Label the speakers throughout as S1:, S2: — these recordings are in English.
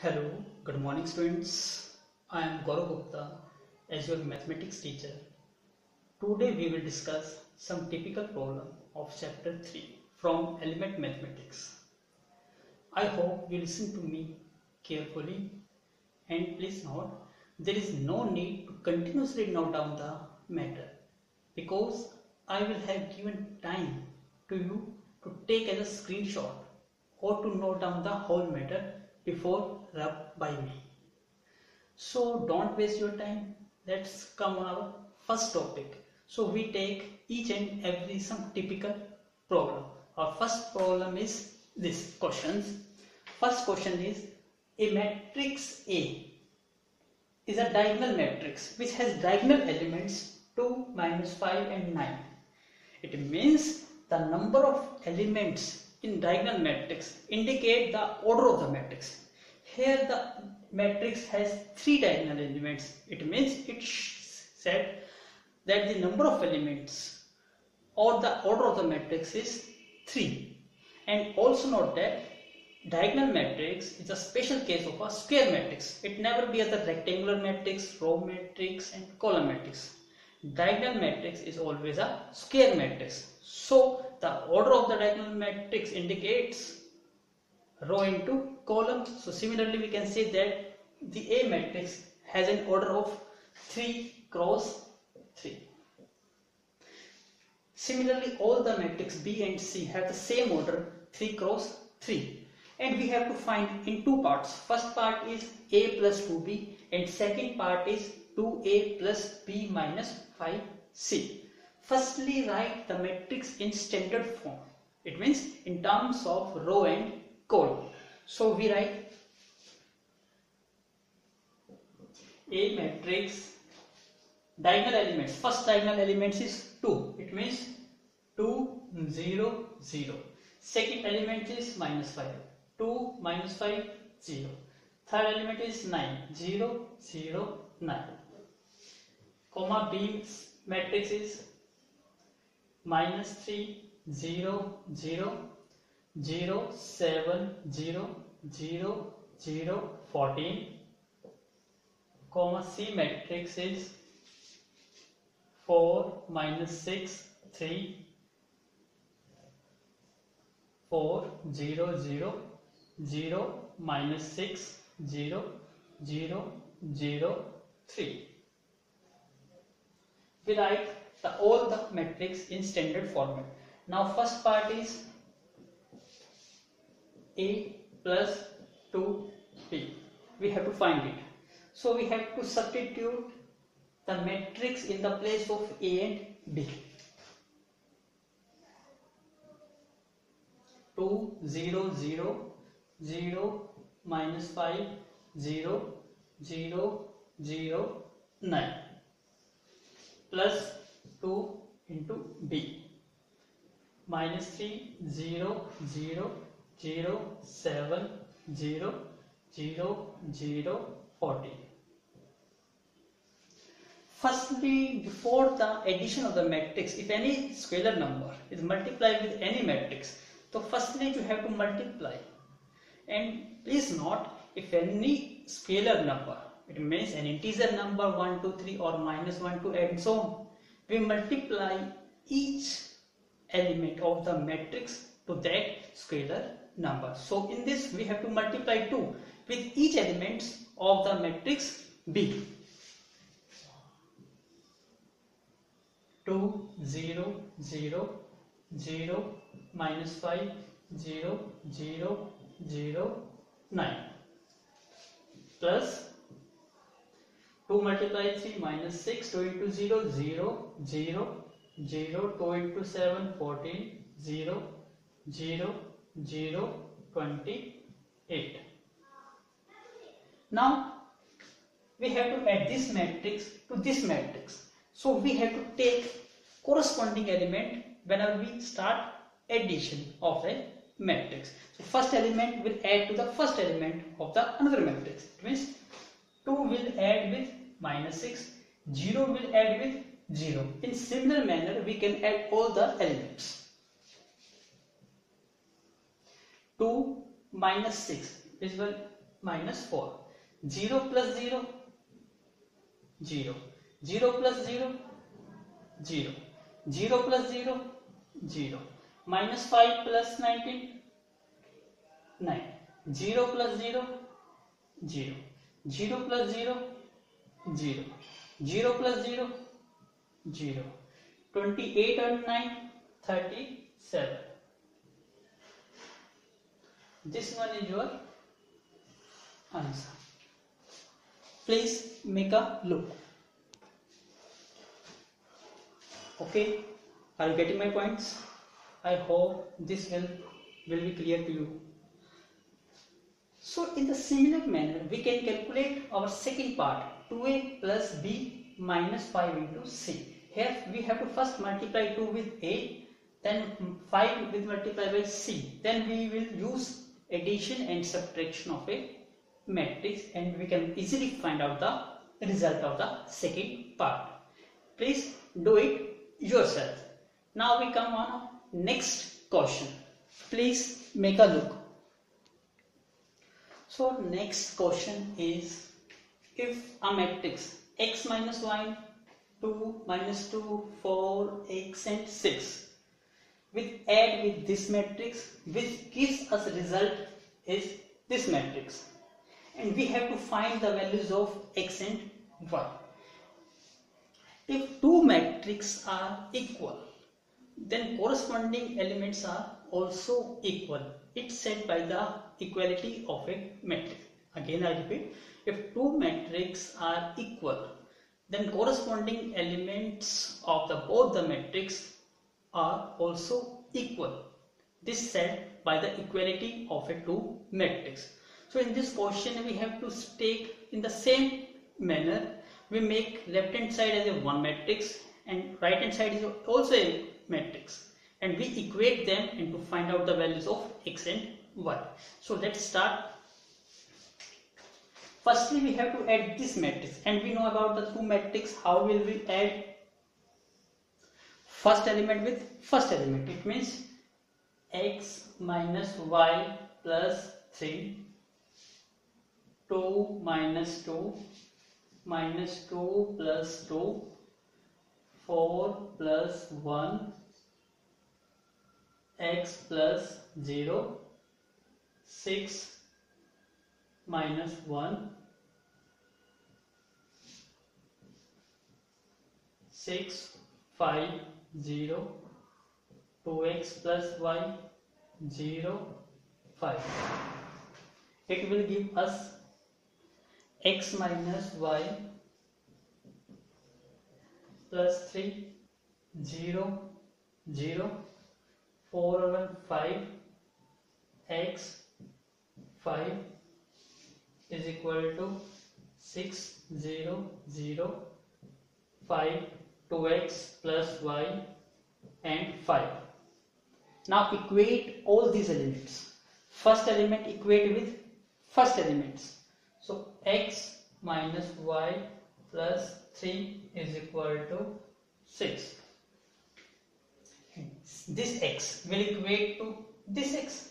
S1: Hello, good morning students. I am Gaurav Gupta as your mathematics teacher. Today we will discuss some typical problem of chapter 3 from element mathematics. I hope you listen to me carefully and please note there is no need to continuously note down the matter because I will have given time to you to take as a screenshot or to note down the whole matter before rub by me. So don't waste your time. Let's come our first topic. So we take each and every some typical problem. Our first problem is this questions. First question is a matrix A is a diagonal matrix which has diagonal elements 2, minus 5 and 9. It means the number of elements in diagonal matrix indicate the order of the matrix. Here the matrix has three diagonal elements. It means it said that the number of elements or the order of the matrix is 3. And also note that diagonal matrix is a special case of a square matrix. It never be as a rectangular matrix, row matrix and column matrix. Diagonal matrix is always a square matrix. So the order of the diagonal matrix indicates row into column. So similarly we can say that the A matrix has an order of 3 cross 3. Similarly all the matrix B and C have the same order 3 cross 3 and we have to find in two parts. First part is A plus 2B and second part is 2A plus B minus 5C. Firstly write the matrix in standard form. It means in terms of row and column. So we write A matrix diagonal elements. First diagonal elements is 2. It means 2, 0, 0. Second element is minus 5. 2, minus 5, 0. Third element is 9. 0, 0, 9. Comma B matrix is minus 3, 0, 0, 0, 7, 0, 0, 0, 14. Comma C matrix is 4, minus 6, 3, 4, 0, 0, 0, minus 6, 0, 0, 0, 3. We write the, all the matrix in standard format. Now first part is A plus 2B. We have to find it. So we have to substitute the matrix in the place of A and B. 2, 0, 0, 0, minus 5, 0, 0, 0, 9 plus 2 into B minus 3, 0, 0, 0, 7, 0, 0, 0, 40. Firstly, before the addition of the matrix, if any scalar number is multiplied with any matrix, so firstly you have to multiply. And please note, if any scalar number, it means an integer number 1, 2, 3 or minus 1, 2 and so on, we multiply each element of the matrix to that scalar number. So in this we have to multiply 2 with each element of the matrix B. 2, 0, 0, 0, minus 5, 0, 0, 0, 9 plus 2 multiply 3 minus 6, 2 into 0, 0, 0, 0, 2 into 7, 14, 0, 0, 0, 28. Now we have to add this matrix to this matrix. So we have to take corresponding element whenever we start addition of a matrix. So first element will add to the first element of the another matrix. It means 2 will add with minus 6, 0 will add with 0. In similar manner, we can add all the elements. 2 minus 6 is well minus 4. 0 plus 0, 0. 0 plus 0, 0. 0 plus 0, 0. Minus 5 plus 19, 9. 0 plus 0, 0. 0 plus 0, 0. 0 plus 0, 0. 28 and 9, 37. This one is your answer. Please make a look. Okay, are you getting my points? I hope this will, will be clear to you. So in the similar manner, we can calculate our second part 2a plus b minus 5 into c. Here we have to first multiply 2 with a, then 5 with multiply by c. Then we will use addition and subtraction of a matrix and we can easily find out the result of the second part. Please do it yourself. Now we come on next question. Please make a look. So next question is if a matrix x minus 1, 2, minus 2, 4, x and 6 with add with this matrix which gives us result is this matrix and we have to find the values of x and y. If two matrices are equal, then corresponding elements are also equal. It's said by the equality of a matrix. Again I repeat, if two matrices are equal, then corresponding elements of the both the matrix are also equal. This said by the equality of a two matrix. So in this question we have to take in the same manner we make left hand side as a one matrix and right hand side is also a matrix and we equate them and to find out the values of x and y. So let's start. Firstly we have to add this matrix and we know about the two matrix how will we add first element with first element. It means x minus y plus 3 2 minus 2 minus 2 plus 2 4 plus 1 x plus 0 6 minus 1 6 5 0 2x plus y 0 5 it will give us x minus y plus 3 0 0 4 over 5 x 5 is equal to 6 0 0 5 2x plus y and 5 now equate all these elements first element equate with first elements so x minus y plus 3 is equal to 6. This x will equate to this x.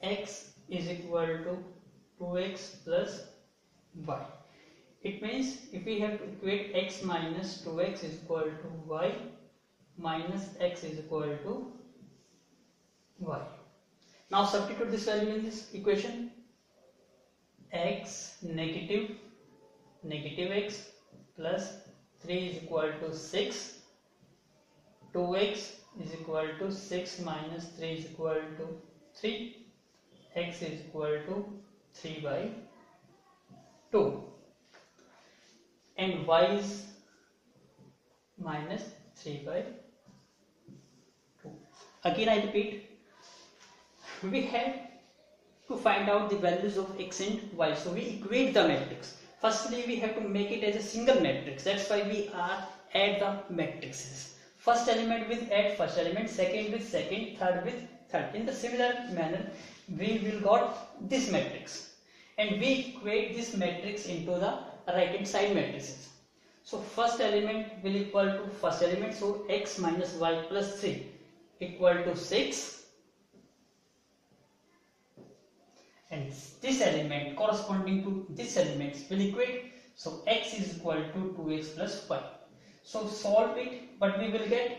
S1: x is equal to 2x plus y. It means if we have to equate x minus 2x is equal to y minus x is equal to y. Now substitute this value in this equation x negative negative x plus 3 is equal to 6 2x is equal to 6 minus 3 is equal to 3 x is equal to 3 by 2 and y is minus 3 by 2 again I repeat we have to find out the values of x and y. So we equate the matrix. Firstly, we have to make it as a single matrix. That's why we are add the matrices. First element with add first element, second with second, third with third. In the similar manner, we will got this matrix. And we equate this matrix into the right hand side matrices. So first element will equal to first element. So x minus y plus 3 equal to 6 and this element corresponding to this element will equate. So x is equal to 2x plus y so solve it but we will get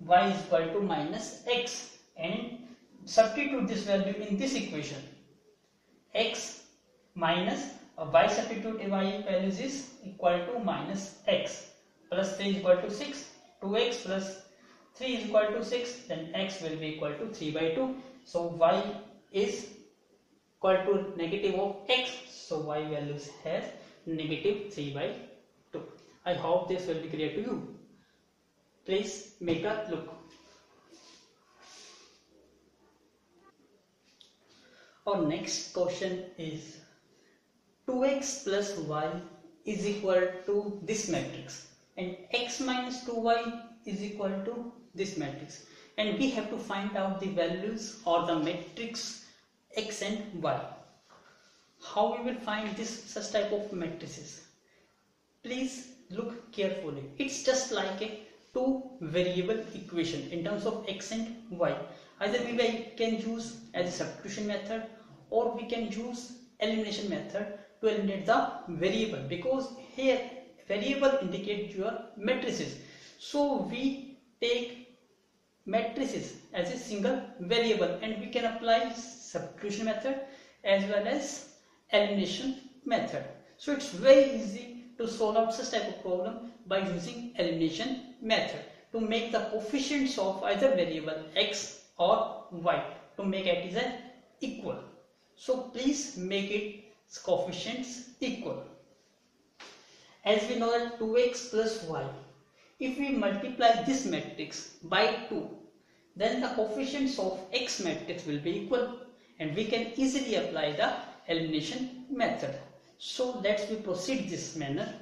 S1: y is equal to minus x. And substitute this value in this equation. x minus uh, y substitute y values is equal to minus x plus 3 is equal to 6 2x plus 3 is equal to 6 then x will be equal to 3 by 2 so y is equal to negative of x. So y values has negative 3 by 2 i hope this will be clear to you. Please make a look. Our next question is 2x plus y is equal to this matrix. And x minus 2y is equal to this matrix. And we have to find out the values or the matrix x and y. How we will find this such type of matrices? Please look carefully. It's just like a two variable equation in terms of x and y. Either we can use as a substitution method or we can use elimination method to eliminate the variable because here variable indicate your matrices so we take matrices as a single variable and we can apply substitution method as well as elimination method. So it's very easy to solve out such type of problem by using elimination method to make the coefficients of either variable x or y to make it is equal. So please make it coefficients equal. As we know that 2x plus y if we multiply this matrix by 2, then the coefficients of x matrix will be equal and we can easily apply the elimination method. So let's we proceed this manner.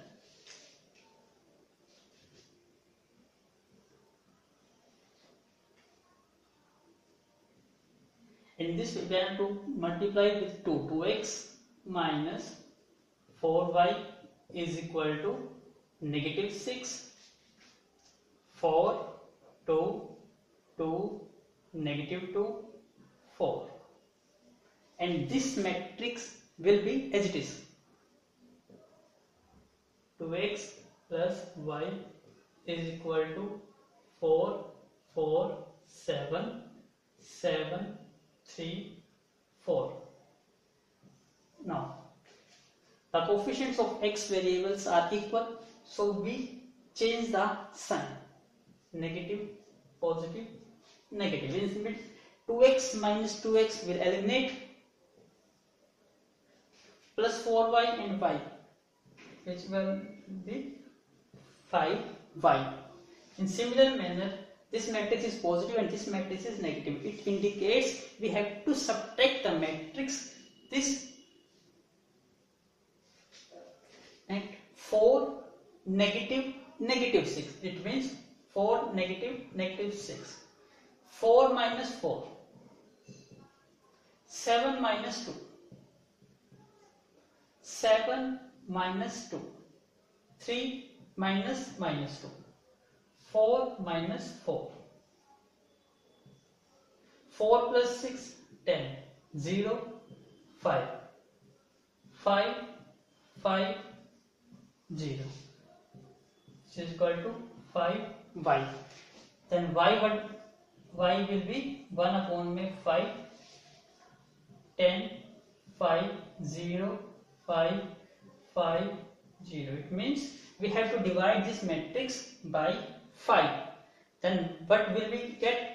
S1: In this we are to multiply with 2, 2x minus 4y is equal to negative 6 4 2 2 negative 2 4 and this matrix will be as it is. 2x plus y is equal to 4 4 7 7 3 4 now the coefficients of x variables are equal so we change the sign negative, positive, negative. This means 2x minus 2x will eliminate plus 4y and y which will be 5y. In similar manner, this matrix is positive and this matrix is negative. It indicates we have to subtract the matrix this and 4 negative negative 6. It means 4 negative negative 6 4 minus 4 7 minus 2 7 minus 2 3 minus minus 2 4 minus 4 4 plus 6 10 0 5 5 5 0 which is equal to 5 y then y what y will be 1 upon में 5 10 5 0 5 5 0 it means we have to divide this matrix by 5 then what will we get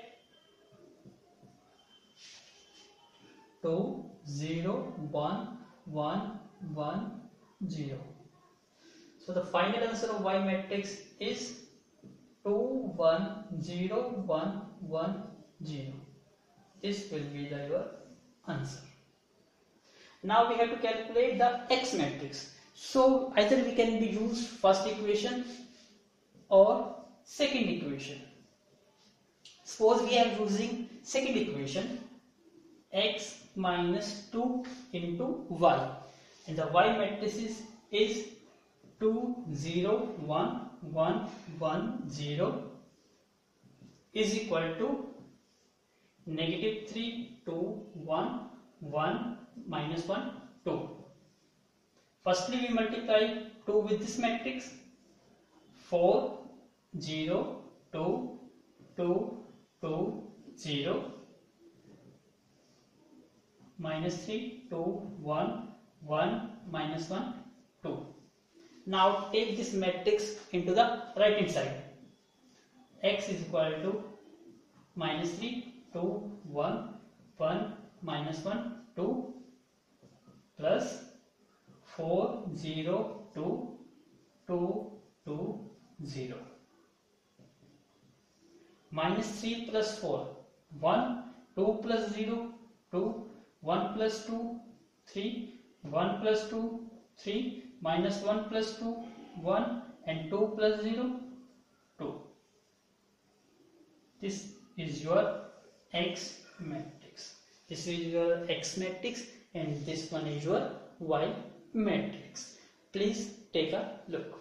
S1: 2 0 1 1 1 0 so the final answer of y matrix is 2 1 0 1 1 0 this will be the your answer. Now we have to calculate the x matrix. So either we can be use first equation or second equation. Suppose we are using second equation x minus 2 into y. And the y matrix is, is 2 0 1 1 1 0 is equal to negative 3 2 1 1 minus 1 2 firstly we multiply 2 with this matrix. 4 0 2 2 2 0 minus 3 2 1 1 minus 1 2 now take this matrix into the right hand side. X is equal to minus 3 2 1 1 minus 1 2 plus 4 0 2 2 2 0 minus 3 plus 4 1 2 plus 0 2 1 plus 2 3 1 plus 2 3 minus 1 plus 2 1 and 2 plus 0 2 this is your x matrix. This is your x matrix and this one is your y matrix. Please take a look.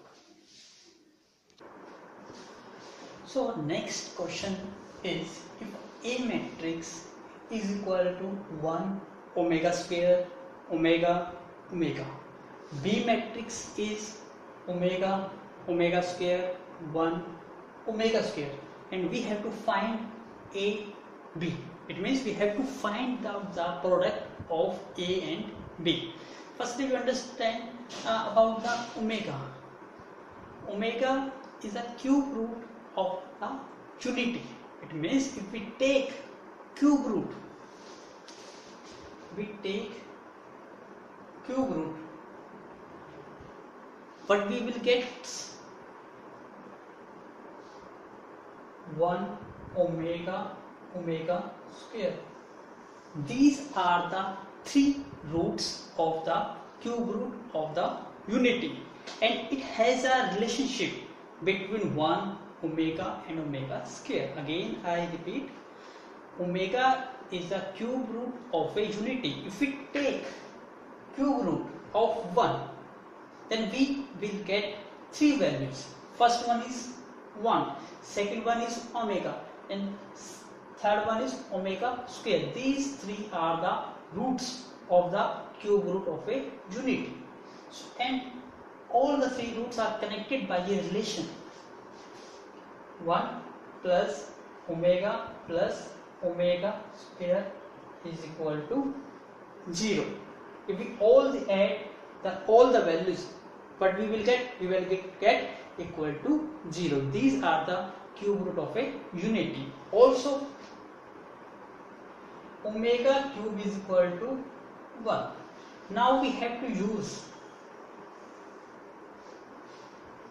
S1: So next question is if a matrix is equal to 1 omega square omega omega b matrix is omega omega square 1 omega square. And we have to find a b. It means we have to find out the product of a and b. Firstly we understand uh, about the omega. Omega is a cube root of the unity. It means if we take cube root we take cube root but we will get 1 omega omega square. These are the three roots of the cube root of the unity. And it has a relationship between 1 omega and omega square. Again i repeat omega is the cube root of a unity. If we take cube root of 1 then we will get three values. First one is 1 second one is omega. And third one is omega square. These three are the roots of the cube root of a unity and all the three roots are connected by a relation. 1 plus omega plus omega square is equal to 0 if we all the add the all the values but we will get we will get, get equal to 0 these are the cube root of a unity. Also omega cube is equal to 1 now we have to use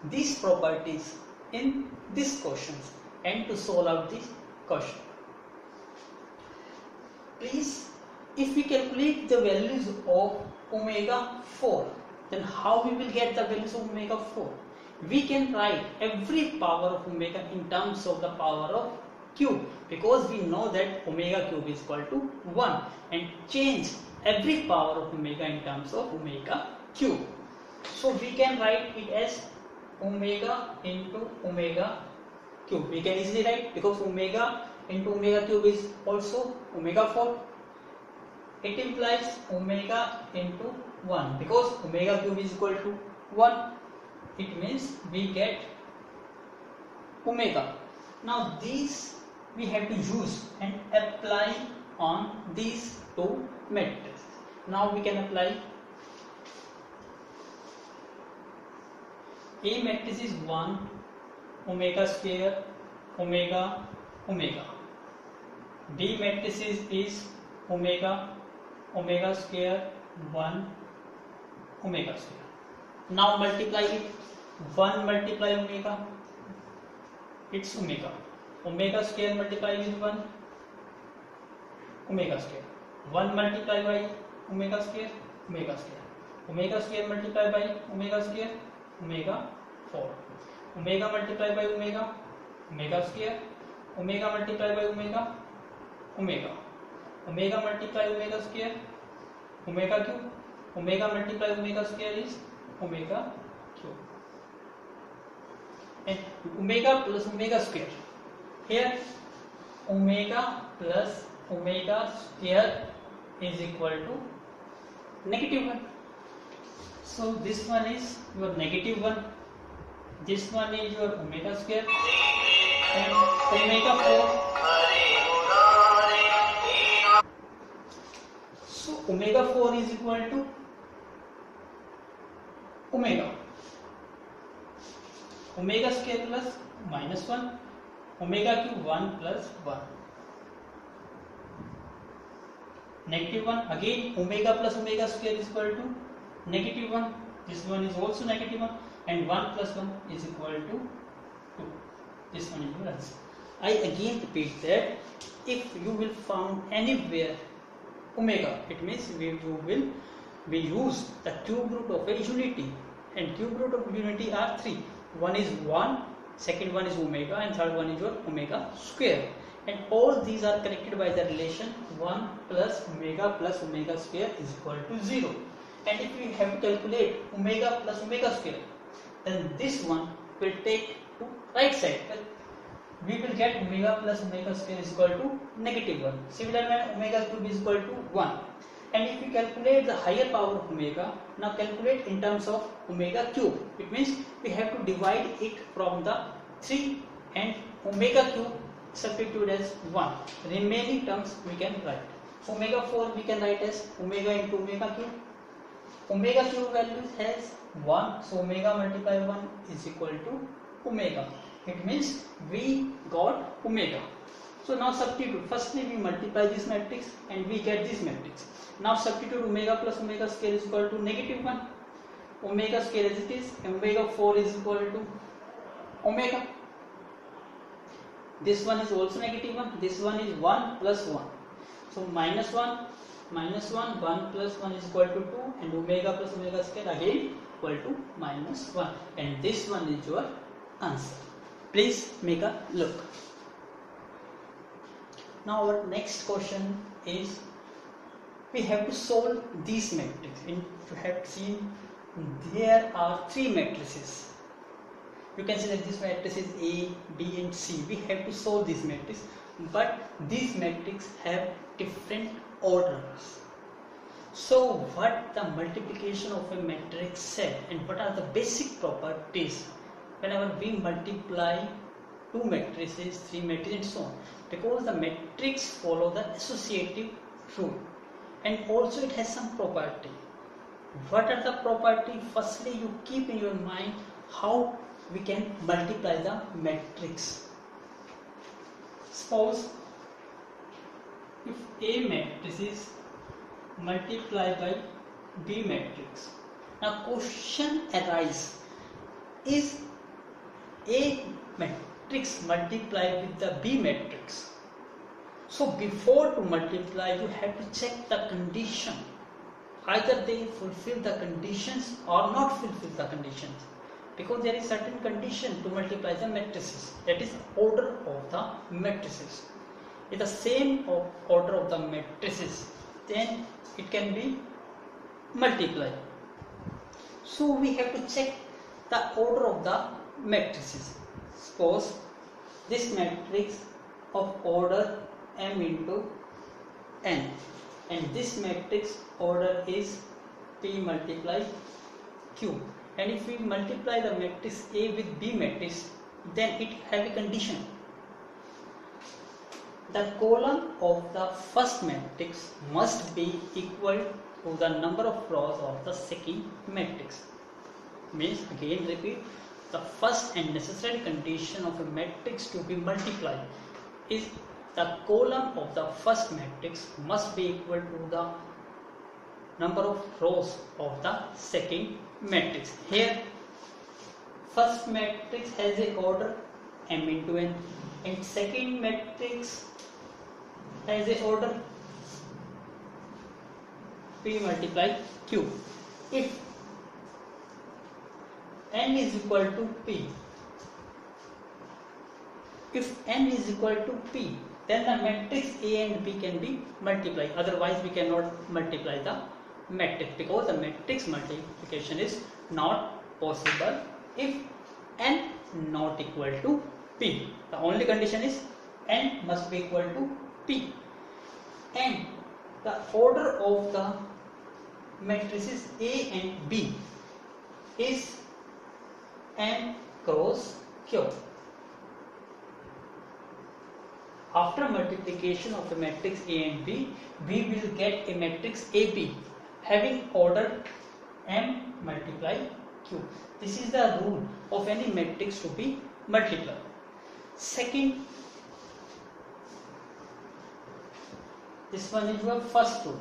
S1: these properties in this questions and to solve out this question. Please if we calculate the values of omega 4 then how we will get the values of omega 4 we can write every power of omega in terms of the power of cube. Because we know that omega cube is equal to 1 and change every power of omega in terms of omega cube. So we can write it as omega into omega cube. We can easily write because omega into omega cube is also omega 4 it implies omega into 1 because omega cube is equal to 1 it means we get omega. Now these we have to use and apply on these two matrices. Now we can apply A matrix is 1 omega square omega omega. B matrix is, is omega omega square one omega square now multiply one multiply omega it's omega omega square multiply with one omega square one multiply by omega square omega square omega square multiply by omega square omega four omega multiply by omega omega square omega multiply by omega omega omega multiply omega square omega cube omega multiply omega square is omega cube. And omega plus omega square. Here omega plus omega square is equal to negative 1 so this one is your negative 1 this one is your omega square. And omega 4 so omega 4 is equal to omega. Omega square plus minus 1 omega cube 1 plus 1 negative 1 again omega plus omega square is equal to negative 1 this one is also negative 1 and 1 plus 1 is equal to 2 this one is your answer. I again repeat that if you will found anywhere omega. It means we will we use the cube root of a unity and cube root of unity are three. One is 1 second one is omega and third one is your omega square. And all these are connected by the relation 1 plus omega plus omega square is equal to 0 and if we have to calculate omega plus omega square then this one will take to right side we will get omega plus omega square is equal to negative 1 similar when omega cube is equal to 1 and if we calculate the higher power of omega now calculate in terms of omega cube. It means we have to divide it from the 3 and omega cube substitute as 1 remaining terms we can write. Omega 4 we can write as omega into omega cube. Omega cube value has 1 so omega multiply 1 is equal to omega it means we got omega so now substitute firstly we multiply this matrix and we get this matrix now substitute omega plus omega square is equal to negative 1. Omega square as it is, omega 4 is equal to omega. This one is also negative 1, this one is 1 plus 1. So minus 1, minus 1, 1 plus 1 is equal to 2 and omega plus omega square again equal to minus 1 and this one is your answer. Please make a look. Now our next question is we have to solve these matrices. And you have seen there are three matrices. You can see that this matrix is A, B and C. We have to solve this matrix but these matrices have different orders. So what the multiplication of a matrix set and what are the basic properties whenever we multiply two matrices, three matrices and so on because the matrix follow the associative rule. And also it has some property. What are the property? Firstly you keep in your mind how we can multiply the matrix. Suppose if a matrix is multiplied by b matrix. Now question arise. Is a matrix multiplied with the b matrix so before to multiply, you have to check the condition. Either they fulfill the conditions or not fulfill the conditions. Because there is certain condition to multiply the matrices. That is order of the matrices. If the same order of the matrices, then it can be multiplied. So we have to check the order of the matrices. Suppose this matrix of order m into n and this matrix order is p multiplied q. And if we multiply the matrix A with B matrix then it have a condition. The column of the first matrix must be equal to the number of rows of the second matrix. Means again repeat the first and necessary condition of a matrix to be multiplied is the column of the first matrix must be equal to the number of rows of the second matrix. Here first matrix has a order m into n and second matrix has a order p multiply q. If n is equal to p if n is equal to p then the matrix A and B can be multiplied. Otherwise, we cannot multiply the matrix because the matrix multiplication is not possible if n not equal to P. The only condition is n must be equal to P. And the order of the matrices A and B is M cross Q. After multiplication of the matrix A and B, we will get a matrix AB having order M multiply Q. This is the rule of any matrix to be multiplied. Second, this one is your first rule.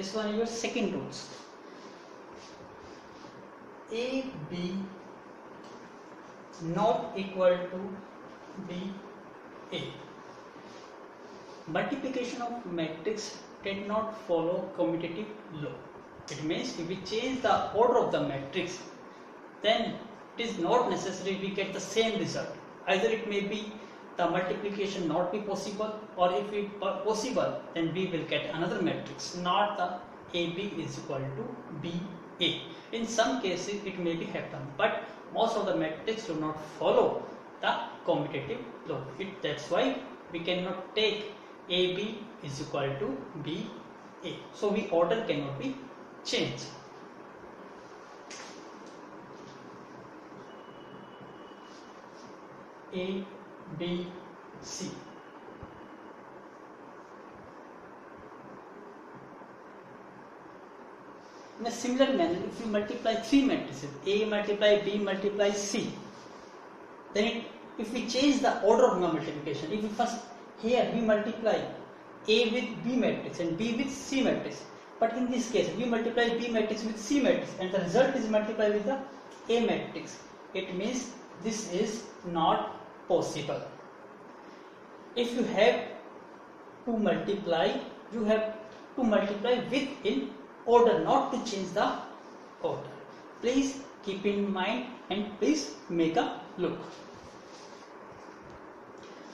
S1: This one is your second rules. A B not equal to B A. Multiplication of matrix did not follow commutative law. It means if we change the order of the matrix, then it is not necessary we get the same result. Either it may be the multiplication not be possible or if it possible then we will get another matrix not the AB is equal to BA. In some cases it may be happen but most of the matrix do not follow the commutative law. It, that's why we cannot take AB is equal to BA. So we order cannot be changed. A B, C. In a similar manner, if you multiply three matrices, A multiply B multiply C, then it, if we change the order of multiplication, if we first here we multiply A with B matrix and B with C matrix, but in this case we multiply B matrix with C matrix and the result is multiplied with the A matrix. It means this is not possible. If you have to multiply, you have to multiply with in order, not to change the order. Please keep in mind and please make a look.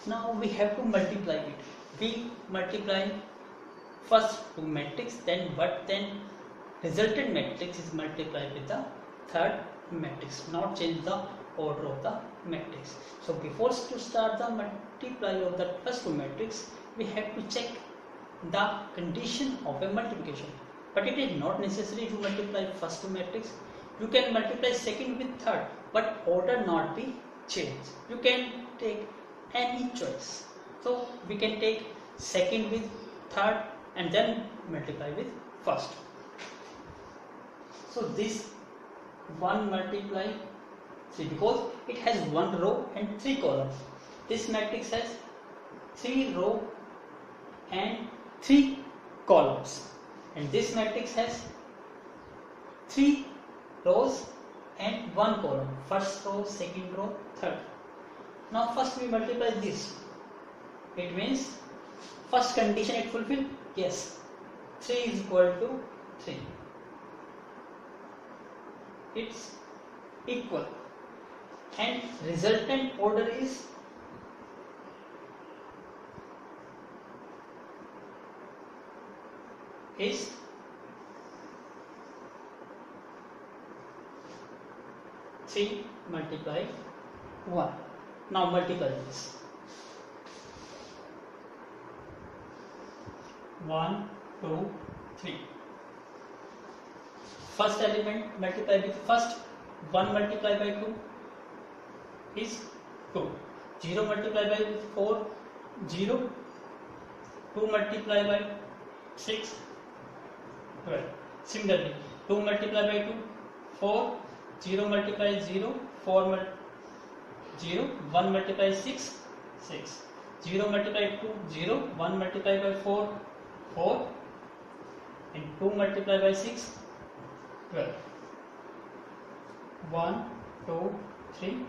S1: Now we have to multiply it. We multiply first two matrix, then but then resultant matrix is multiplied with the third matrix, not change the order of the matrix. So before to start the multiply of the first matrix, we have to check the condition of a multiplication. But it is not necessary to multiply first two matrix. You can multiply second with third, but order not be changed. You can take any choice. So we can take second with third and then multiply with first. So this 1 multiply 3 because it has one row and three columns. This matrix has three row and three columns. And this matrix has three rows and one column. First row second row third. Now first we multiply this. It means first condition it fulfill? Yes. 3 is equal to 3 it's equal and resultant order is is three multiply one. Now multiply this. One, two, three. First element multiply with first one multiply by two is 2. 0 multiplied by 4, 0. 2 multiplied by 6, 12. Similarly, 2 multiplied by 2, 4, 0 multiplied 0, 4 mul 0, 1 multiplied 6, 6. 0 multiplied 2, 0, 1 multiplied by 4, 4, and 2 multiplied by 6, 12. 1, 2, 3,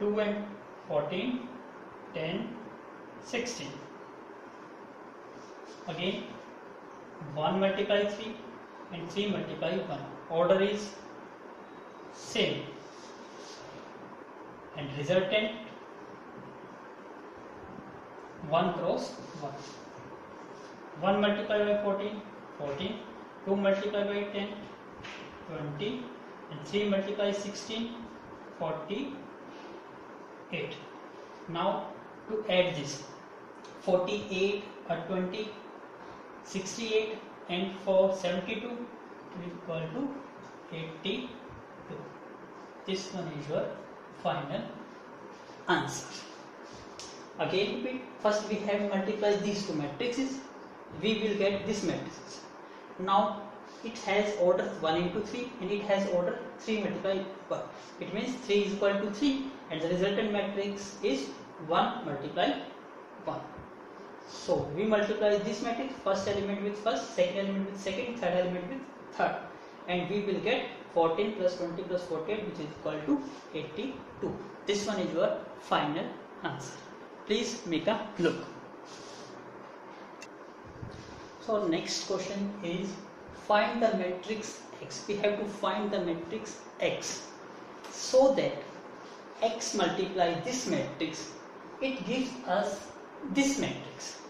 S1: 2 and 14, 10, 16. Again 1 multiply 3 and 3 multiply 1. Order is same and resultant 1 cross 1. 1 multiply by 14, 14. 2 multiply by 10, 20. and 3 multiply 16 48 now to add this 48 or 20 68 and 4 72 equal to 82 this one is your final answer. Again repeat first we have multiplied these two matrices. We will get this matrix now it has order 1 into 3 and it has order 3 multiplied 1 it means 3 is equal to 3 and the resultant matrix is 1 multiplied 1 so we multiply this matrix first element with first second element with second third element with third. And we will get 14 plus 20 plus 48 which is equal to 82 this one is your final answer. Please make a look. So next question is find the matrix x we have to find the matrix x. So that x multiply this matrix it gives us this matrix.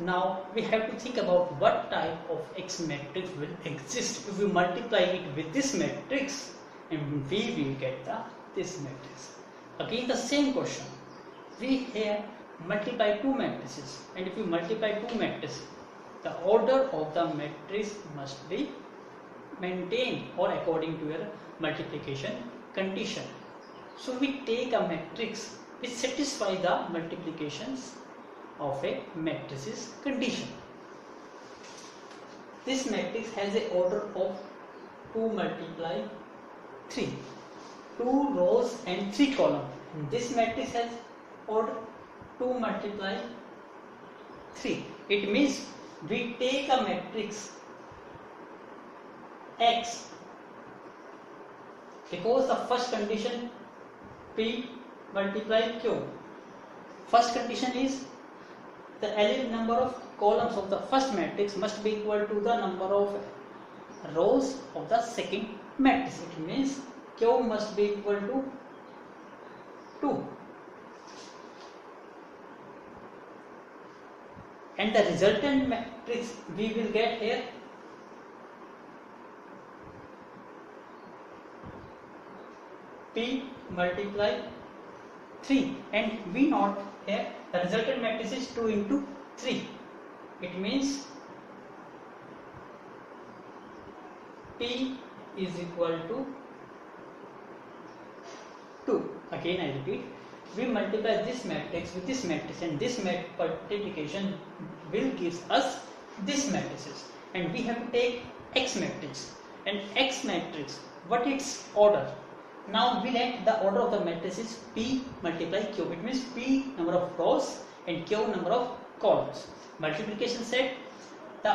S1: Now we have to think about what type of x matrix will exist. If we multiply it with this matrix and we will get the this matrix. Again the same question. We here multiply two matrices and if we multiply two matrices the order of the matrix must be maintained or according to your multiplication condition. So we take a matrix which satisfies the multiplications of a matrix's condition. This matrix has a order of 2 multiply 3. 2 rows and 3 columns. Hmm. This matrix has order 2 multiply 3. It means we take a matrix X because the first condition P multiply Q. First condition is the element number of columns of the first matrix must be equal to the number of rows of the second matrix. It means Q must be equal to 2. and the resultant matrix we will get here. P multiply 3 and we not here the resultant matrix is 2 into 3 it means P is equal to 2 again I repeat we multiply this matrix with this matrix and this multiplication will give us this matrices. And we have to take x matrix. And x matrix what its order? Now we let the order of the matrix is p multiply q. It means p number of rows and q number of columns. Multiplication set. The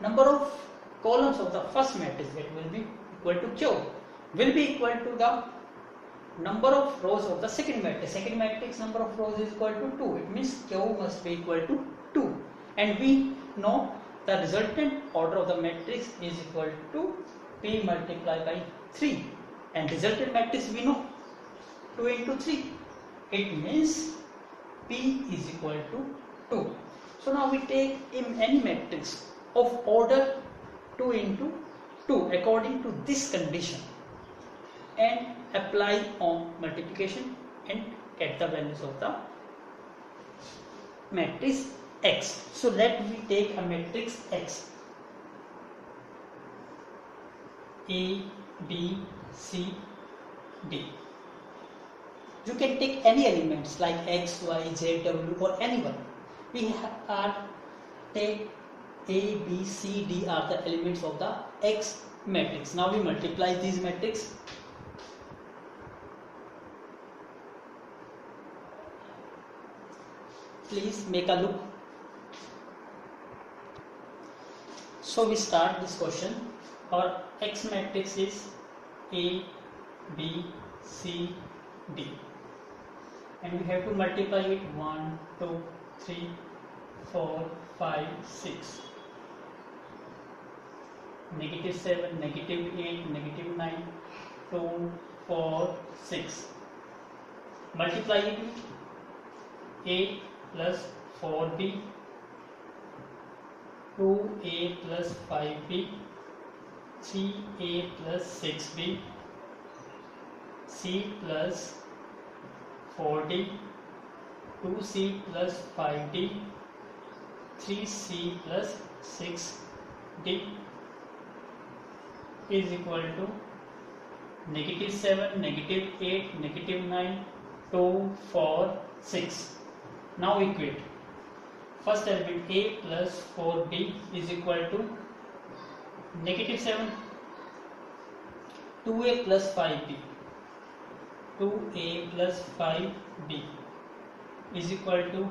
S1: number of columns of the first matrix that will be equal to q. Will be equal to the number of rows of the second matrix. Second matrix number of rows is equal to 2. It means Q must be equal to 2. And we know the resultant order of the matrix is equal to P multiplied by 3. And resultant matrix we know 2 into 3. It means P is equal to 2. So now we take in any matrix of order 2 into 2 according to this condition and apply on multiplication and get the values of the matrix X. So let me take a matrix X. A, B, C, D. You can take any elements like X, Y, Z, W or anyone. We are take A, B, C, D are the elements of the X matrix. Now we multiply these matrix please make a look so we start this question. Our x matrix is a b c d. And we have to multiply it. 1 2 3 4 5 6 negative 7 negative 8 negative 9 2 4 6 multiply it with 8 plus 4b 2a plus 5b 3a plus 6b c plus 4d 2c plus 5d 3c plus 6d is equal to negative 7 negative 8 negative 9 2 4 6 now equate first element a plus 4b is equal to negative 7 2a plus 5b 2a plus 5b is equal to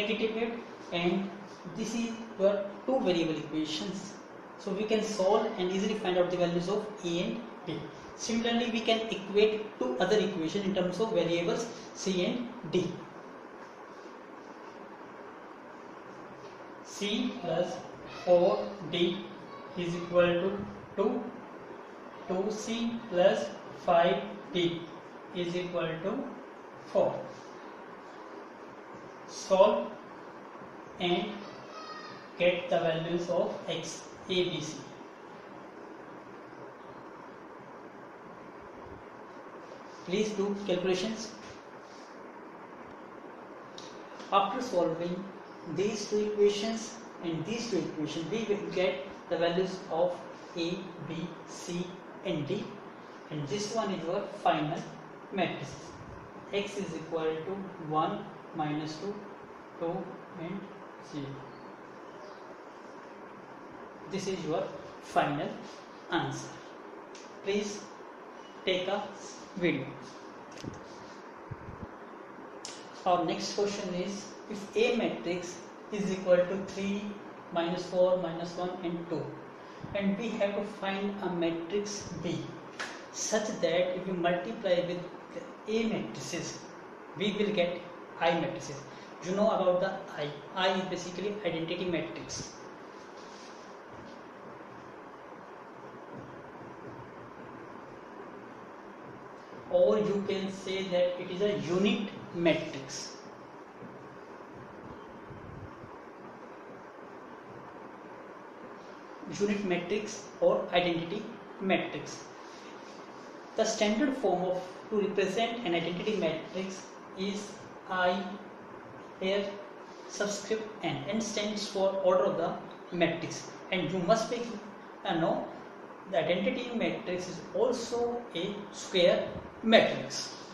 S1: negative 8 and this is your two variable equations. So we can solve and easily find out the values of a and b. Similarly we can equate two other equations in terms of variables c and d c plus 4d is equal to 2 2c plus 5d is equal to 4 solve and get the values of x a b c. Please do calculations. After solving these two equations and these two equations we will get the values of a b c and d. And this one is our final matrix x is equal to 1 minus 2 2 and 0 this is your final answer. Please take a video. Our next question is if a matrix is equal to 3 minus 4 minus 1 and 2 and we have to find a matrix b such that if we multiply with the a matrices we will get i matrices. You know about the i. I is basically identity matrix. Or you can say that it is a unit matrix unit matrix or identity matrix. The standard form of to represent an identity matrix is i here subscript n n stands for order of the matrix. And you must be uh, know the identity matrix is also a square matrix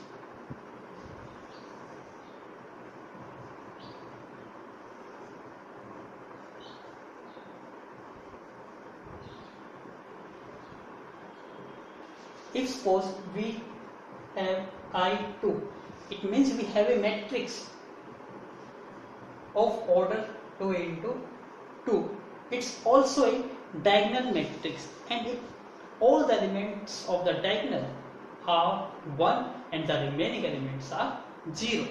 S1: if suppose we have i2 it means we have a matrix of order 2 into 2 it's also a diagonal matrix and if all the elements of the diagonal are 1 and the remaining elements are 0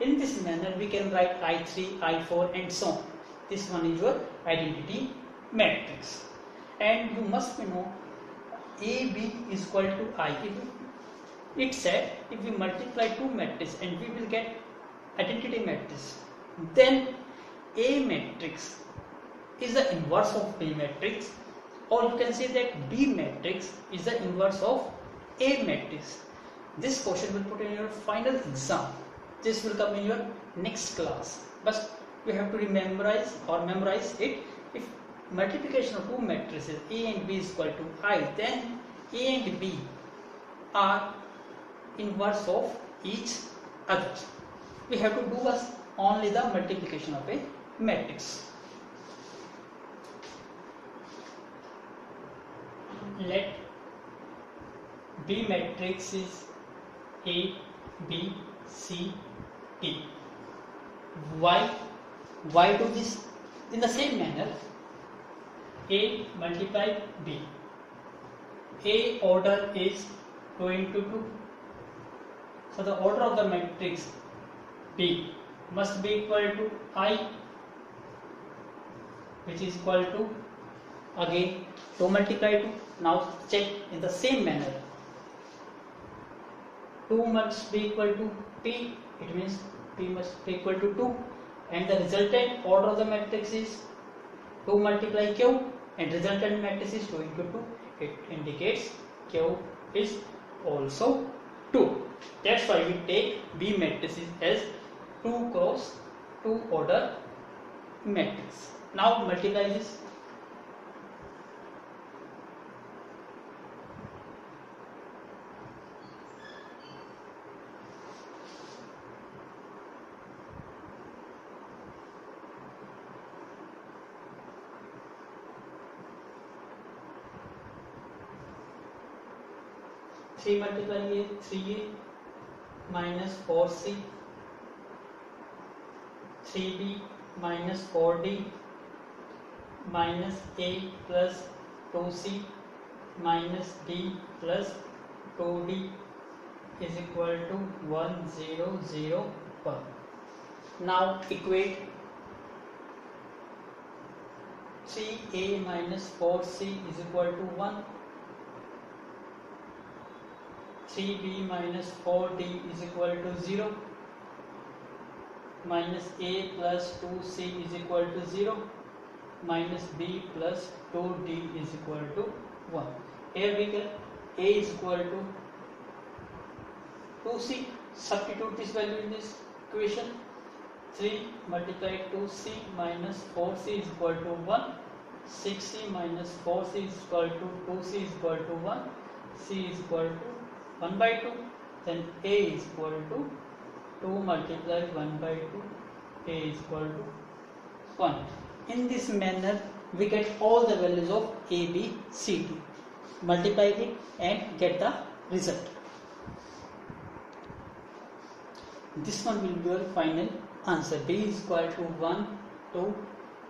S1: in this manner we can write i3 i4 and so on this one is your identity matrix and you must know AB is equal to I. If it said if we multiply two matrices and we will get identity matrix, then A matrix is the inverse of B matrix, or you can say that B matrix is the inverse of A matrix. This question will put in your final exam. This will come in your next class. But you have to memorize or memorize it. If multiplication of two matrices A and B is equal to I, then A and B are inverse of each other. We have to do us only the multiplication of a matrix. Let B matrix is A, B, C, T. Why? Why do this in the same manner? A multiply B. A order is 2 into 2. So the order of the matrix B must be equal to I which is equal to again 2 multiply 2. Now check in the same manner. 2 must be equal to P. It means P must be equal to 2 and the resultant order of the matrix is 2 multiply q and resultant matrix is 2 into 2 it indicates q is also 2 that's why we take b matrices as 2 cross 2 order matrix. Now multiply this 3 multiply 3a minus 4c 3b minus 4d minus a plus 2c minus d plus 2d is equal to 1 0 0 1 now equate 3a minus 4c is equal to 1 3b minus 4d is equal to 0 minus a plus 2c is equal to 0 minus b plus 2d is equal to 1 here we get a is equal to 2c substitute this value in this equation. 3 multiplied 2c minus 4c is equal to 1 6c minus 4c is equal to 2c is equal to 1 c is equal to 1 by 2 then a is equal to 2 multiplied 1 by 2 a is equal to 1 in this manner we get all the values of a b c d. Multiply it and get the result. This one will be your final answer. B is equal to 1 2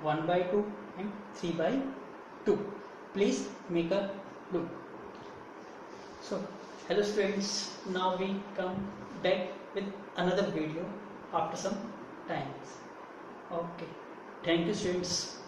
S1: 1 by 2 and 3 by 2 please make a look so hello students now we come back with another video after some times. Okay. Thank you students